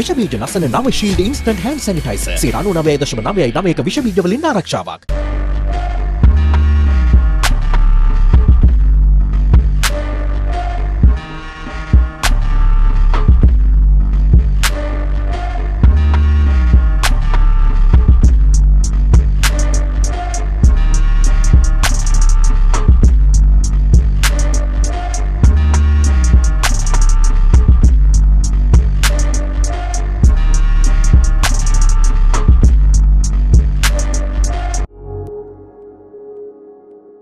විෂබීජ ලස්සන නව shield instant hand sanitiser 99.99ක විෂබීජ වලින් ආරක්ෂාවක්.